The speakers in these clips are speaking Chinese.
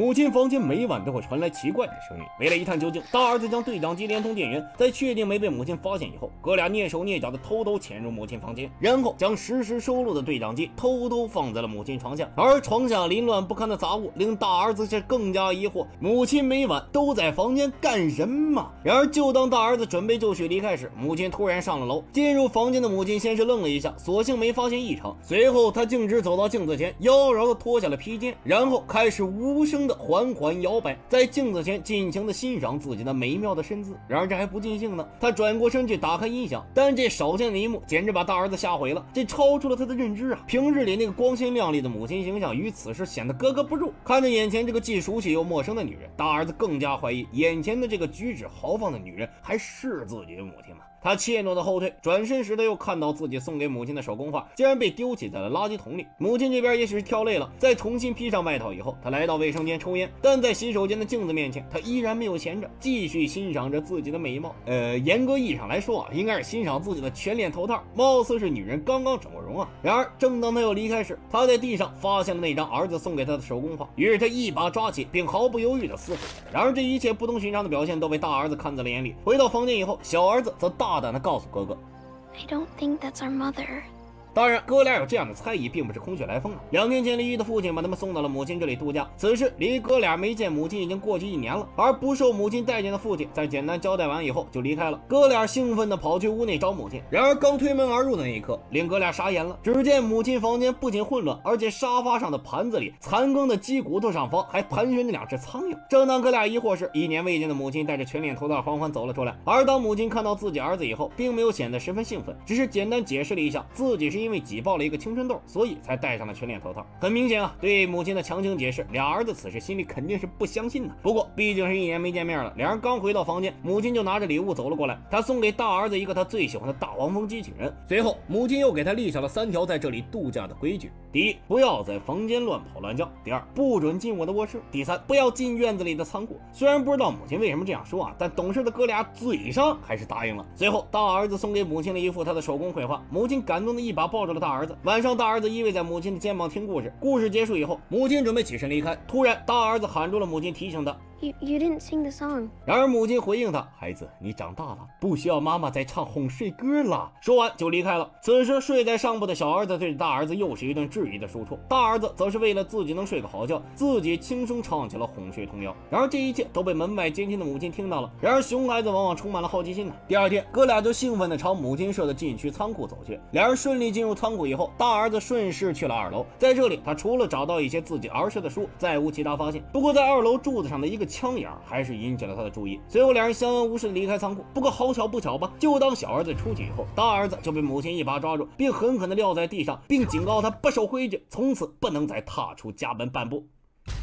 母亲房间每晚都会传来奇怪的声音。为了一探究竟，大儿子将对讲机连通电源，在确定没被母亲发现以后，哥俩蹑手蹑脚的偷偷潜入母亲房间，然后将实时收录的对讲机偷偷放在了母亲床下。而床下凌乱不堪的杂物令大儿子却更加疑惑：母亲每晚都在房间干什么？然而，就当大儿子准备就绪离开时，母亲突然上了楼。进入房间的母亲先是愣了一下，索性没发现异常。随后，她径直走到镜子前，妖娆的脱下了披肩，然后开始无声。的缓缓摇摆，在镜子前尽情的欣赏自己的美妙的身姿。然而这还不尽兴呢，他转过身去打开音响，但这少见的一幕简直把大儿子吓毁了，这超出了他的认知啊！平日里那个光鲜亮丽的母亲形象，于此时显得格格不入。看着眼前这个既熟悉又陌生的女人，大儿子更加怀疑眼前的这个举止豪放的女人还是自己的母亲吗？他怯懦的后退，转身时他又看到自己送给母亲的手工画竟然被丢弃在了垃圾桶里。母亲这边也许是跳累了，在重新披上外套以后，他来到卫生间抽烟，但在洗手间的镜子面前，他依然没有闲着，继续欣赏着自己的美貌。呃，严格意义上来说啊，应该是欣赏自己的全脸头套，貌似是女人刚刚整过容啊。然而，正当他要离开时，他在地上发现了那张儿子送给他的手工画，于是他一把抓起，并毫不犹豫地撕毁。然而，这一切不同寻常的表现都被大儿子看在了眼里。回到房间以后，小儿子则大。大胆地告诉哥哥。I don't think that's our mother. 当然，哥俩有这样的猜疑，并不是空穴来风啊。两天前，李玉的父亲把他们送到了母亲这里度假。此时，离哥俩没见母亲已经过去一年了。而不受母亲待见的父亲，在简单交代完以后就离开了。哥俩兴奋地跑去屋内找母亲。然而，刚推门而入的那一刻，令哥俩傻眼了。只见母亲房间不仅混乱，而且沙发上的盘子里、残羹的鸡骨头上方还盘旋着两只苍蝇。正当哥俩疑惑时，一年未见的母亲戴着全脸头套缓缓走了出来。而当母亲看到自己儿子以后，并没有显得十分兴奋，只是简单解释了一下自己是因为挤爆了一个。青春痘，所以才戴上了全脸头套。很明显啊，对母亲的强行解释，俩儿子此时心里肯定是不相信的。不过毕竟是一年没见面了，两人刚回到房间，母亲就拿着礼物走了过来。他送给大儿子一个他最喜欢的大黄蜂机器人。随后，母亲又给他立下了三条在这里度假的规矩：第一，不要在房间乱跑乱叫；第二，不准进我的卧室；第三，不要进院子里的仓库。虽然不知道母亲为什么这样说啊，但懂事的哥俩嘴上还是答应了。随后，大儿子送给母亲了一幅他的手工绘画，母亲感动的一把抱住了大儿子。晚上，大儿子依偎在母亲的肩膀听故事。故事结束以后，母亲准备起身离开，突然大儿子喊住了母亲，提醒他。You you didn't sing the song。然而母亲回应他：“孩子，你长大了，不需要妈妈再唱哄睡歌了。”说完就离开了。此时睡在上铺的小儿子对着大儿子又是一顿质疑的输出，大儿子则是为了自己能睡个好觉，自己轻声唱起了哄睡童谣。然而这一切都被门外监听的母亲听到了。然而熊孩子往往充满了好奇心呢。第二天，哥俩就兴奋地朝母亲设的禁区仓库走去。两人顺利进入仓库以后，大儿子顺势去了二楼，在这里他除了找到一些自己儿时的书，再无其他发现。不过在二楼柱子上的一个枪眼还是。引起了他的注意，随后两人相安无事离开仓库。不过好巧不巧吧，就当小儿子出去以后，大儿子就被母亲一把抓住，并狠狠地撂在地上，并警告他不守规矩，从此不能再踏出家门半步。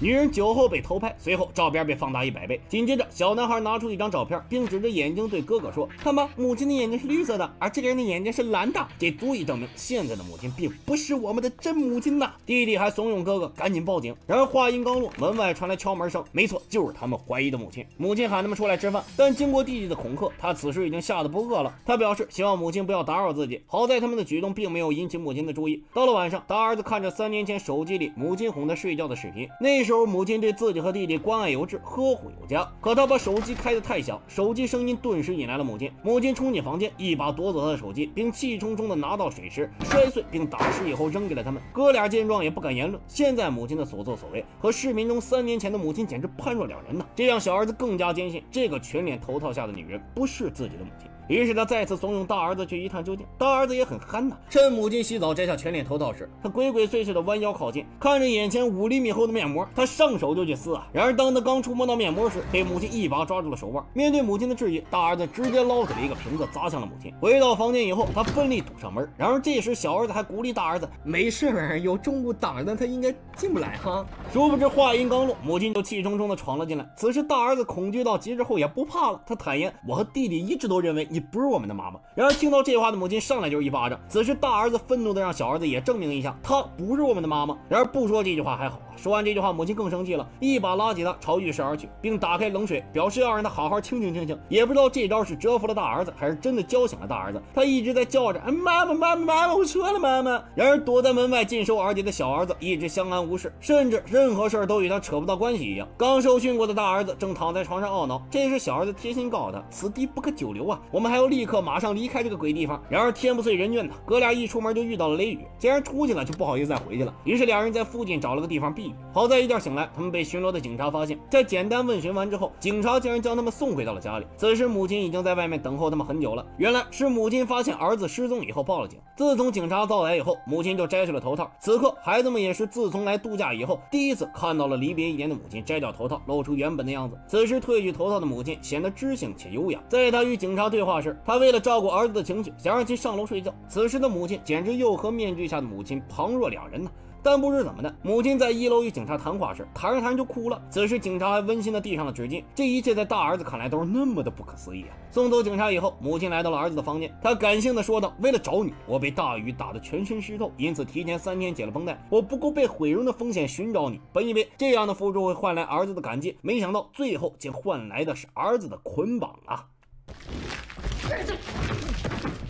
女人酒后被偷拍，随后照片被放大一百倍。紧接着，小男孩拿出一张照片，并指着眼睛对哥哥说：“看吧，母亲的眼睛是绿色的，而这个人的眼睛是蓝的，这足以证明现在的母亲并不是我们的真母亲呐！”弟弟还怂恿哥哥赶紧报警。然而话音刚落，门外传来敲门声，没错，就是他们怀疑的母亲。母亲喊他们出来吃饭，但经过弟弟的恐吓，他此时已经吓得不饿了。他表示希望母亲不要打扰自己。好在他们的举动并没有引起母亲的注意。到了晚上，大儿子看着三年前手机里母亲哄他睡觉的视频，那这时候母亲对自己和弟弟关爱有之，呵护有加。可他把手机开得太小，手机声音顿时引来了母亲。母亲冲进房间，一把夺走他的手机，并气冲冲地拿到水池摔碎，并打湿以后扔给了他们。哥俩见状也不敢言论。现在母亲的所作所为和视频中三年前的母亲简直判若两人呐！这让小儿子更加坚信，这个全脸头套下的女人不是自己的母亲。于是他再次怂恿大儿子去一探究竟。大儿子也很憨呐，趁母亲洗澡摘下全脸头套时，他鬼鬼祟祟地弯腰靠近，看着眼前五厘米厚的面膜，他上手就去撕啊。然而当他刚触摸到面膜时，被母亲一把抓住了手腕。面对母亲的质疑，大儿子直接捞起了一个瓶子砸向了母亲。回到房间以后，他奋力堵上门。然而这时小儿子还鼓励大儿子：“没事，有重物挡着，他应该进不来哈。”殊不知话音刚落，母亲就气冲冲地闯了进来。此时大儿子恐惧到极致后也不怕了，他坦言：“我和弟弟一直都认为你不是我们的妈妈。然而听到这话的母亲上来就是一巴掌。此时大儿子愤怒的让小儿子也证明一下，她不是我们的妈妈。然而不说这句话还好，说完这句话，母亲更生气了，一把拉起他朝浴室而去，并打开冷水，表示要让他好好清醒清醒。也不知道这招是折服了大儿子，还是真的叫醒了大儿子。他一直在叫着：“妈妈，妈妈，妈妈，我错了，妈妈。”然而躲在门外尽收耳底的小儿子一直相安无事，甚至任何事儿都与他扯不到关系一样。刚受训过的大儿子正躺在床上懊恼，这时小儿子贴心告诉他：“此地不可久留啊，我我们还要立刻马上离开这个鬼地方。”然而天不遂人愿呐，哥俩一出门就遇到了雷雨，既然出去了，就不好意思再回去了。于是两人在附近找了个地方避雨。好在一觉醒来，他们被巡逻的警察发现，在简单问询完之后，警察竟然将他们送回到了家里。此时母亲已经在外面等候他们很久了。原来是母亲发现儿子失踪以后报了警。自从警察到来以后，母亲就摘去了头套。此刻孩子们也是自从来度假以后第一次看到了离别一年的母亲摘掉头套，露出原本的样子。此时褪去头套的母亲显得知性且优雅。在她与警察对话话是，他为了照顾儿子的情绪，想让其上楼睡觉。此时的母亲简直又和面具下的母亲旁若两人呢。但不知怎么的，母亲在一楼与警察谈话时，谈着谈着就哭了。此时警察还温馨的递上了纸巾。这一切在大儿子看来都是那么的不可思议啊！送走警察以后，母亲来到了儿子的房间，她感性的说道：“为了找你，我被大雨打得全身湿透，因此提前三天解了绷带。我不顾被毁容的风险寻找你，本以为这样的付出会换来儿子的感激，没想到最后竟换来的是儿子的捆绑啊！” Where is it?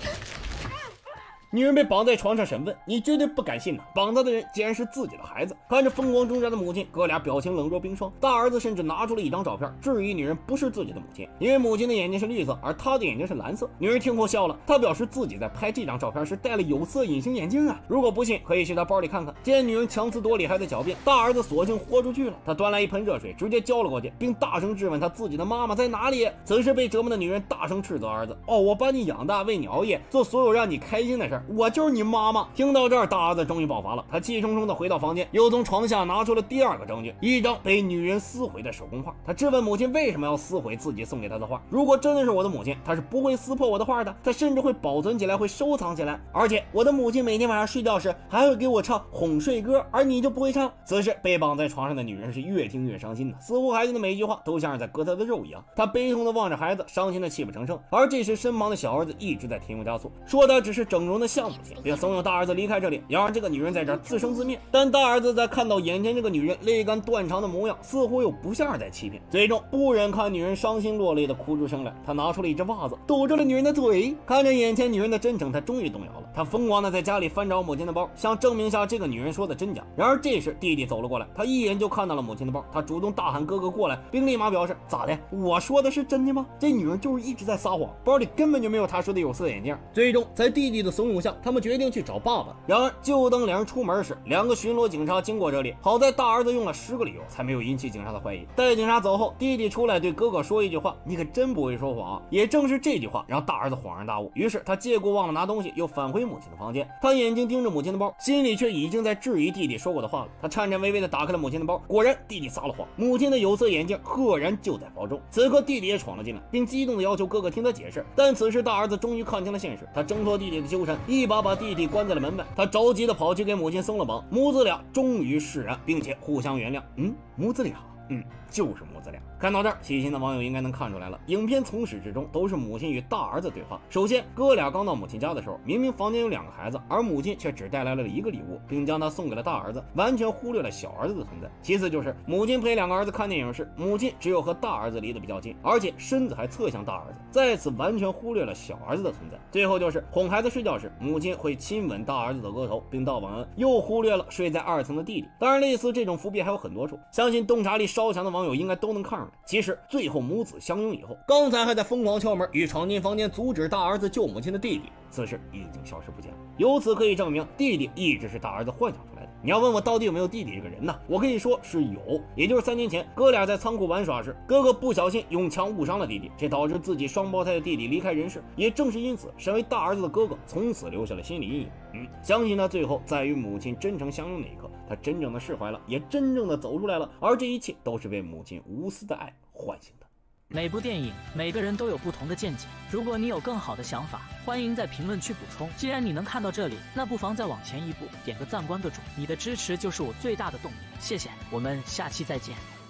女人被绑在床上审问，你绝对不敢信呐！绑她的人竟然是自己的孩子。看着疯狂挣扎的母亲，哥俩表情冷若冰霜。大儿子甚至拿出了一张照片，质疑女人不是自己的母亲，因为母亲的眼睛是绿色，而她的眼睛是蓝色。女人听后笑了，她表示自己在拍这张照片时戴了有色隐形眼镜啊！如果不信，可以去她包里看看。见女人强词夺理，还在狡辩，大儿子索性豁出去了。他端来一盆热水，直接浇了过去，并大声质问他自己的妈妈在哪里。此时被折磨的女人大声斥责儿子：“哦，我把你养大，为你熬夜，做所有让你开心的事儿。”我就是你妈妈。听到这儿，大儿子终于爆发了。他气冲冲地回到房间，又从床下拿出了第二个证据——一张被女人撕毁的手工画。他质问母亲为什么要撕毁自己送给他的画？如果真的是我的母亲，他是不会撕破我的画的。他甚至会保存起来，会收藏起来。而且，我的母亲每天晚上睡觉时还会给我唱哄睡歌，而你就不会唱。此时，被绑在床上的女人是越听越伤心呢，似乎孩子的每一句话都像是在割她的肉一样。她悲痛地望着孩子，伤心的泣不成声。而这时，身旁的小儿子一直在添油加醋，说他只是整容的项目。并怂恿大儿子离开这里，要让这个女人在这自生自灭。但大儿子在看到眼前这个女人泪干断肠的模样，似乎又不像是在欺骗。最终不忍看女人伤心落泪的哭出声来，他拿出了一只袜子堵住了女人的嘴。看着眼前女人的真诚，他终于动摇了。他疯狂的在家里翻找母亲的包，想证明下这个女人说的真假。然而这时弟弟走了过来，他一眼就看到了母亲的包，他主动大喊哥哥过来，并立马表示咋的？我说的是真的吗？这女人就是一直在撒谎，包里根本就没有他说的有色眼镜。最终在弟弟的怂恿下，他们决定去找爸爸。然而就当两人出门时，两个巡逻警察经过这里，好在大儿子用了十个理由才没有引起警察的怀疑。待警察走后，弟弟出来对哥哥说一句话：“你可真不会说谎。”也正是这句话让大儿子恍然大悟，于是他借故忘了拿东西，又返回。母亲的房间，他眼睛盯着母亲的包，心里却已经在质疑弟弟说过的话了。他颤颤巍巍地打开了母亲的包，果然弟弟撒了谎，母亲的有色眼镜赫然就在包中。此刻弟弟也闯了进来，并激动地要求哥哥听他解释。但此时大儿子终于看清了现实，他挣脱弟弟的纠缠，一把把弟弟关在了门外。他着急的跑去给母亲松了绑，母子俩终于释然，并且互相原谅。嗯，母子俩，嗯，就是母子俩。看到这儿，细心的网友应该能看出来了。影片从始至终都是母亲与大儿子对话。首先，哥俩刚到母亲家的时候，明明房间有两个孩子，而母亲却只带来了一个礼物，并将它送给了大儿子，完全忽略了小儿子的存在。其次就是母亲陪两个儿子看电影时，母亲只有和大儿子离得比较近，而且身子还侧向大儿子，再次完全忽略了小儿子的存在。最后就是哄孩子睡觉时，母亲会亲吻大儿子的额头，并道晚安，又忽略了睡在二层的弟弟。当然，类似这种伏笔还有很多处，相信洞察力稍强的网友应该都能看出来。其实最。后母子相拥以后，刚才还在疯狂敲门与闯进房间阻止大儿子救母亲的弟弟，此时已经消失不见了。由此可以证明，弟弟一直是大儿子幻想出来的。你要问我到底有没有弟弟这个人呢？我可以说是有，也就是三年前哥俩在仓库玩耍时，哥哥不小心用枪误伤了弟弟，这导致自己双胞胎的弟弟离开人世。也正是因此，身为大儿子的哥哥从此留下了心理阴影。嗯，相信他最后在与母亲真诚相拥那一刻，他真正的释怀了，也真正的走出来了。而这一切都是被母亲无私的爱唤醒的。每部电影，每个人都有不同的见解。如果你有更好的想法，欢迎在评论区补充。既然你能看到这里，那不妨再往前一步，点个赞，关个注。你的支持就是我最大的动力。谢谢，我们下期再见。